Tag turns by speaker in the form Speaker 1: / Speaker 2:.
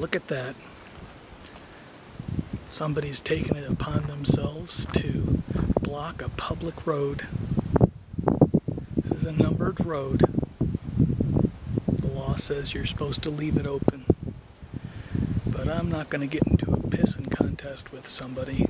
Speaker 1: look at that. Somebody's taken it upon themselves to block a public road. This is a numbered road. The law says you're supposed to leave it open. But I'm not going to get into a pissing contest with somebody.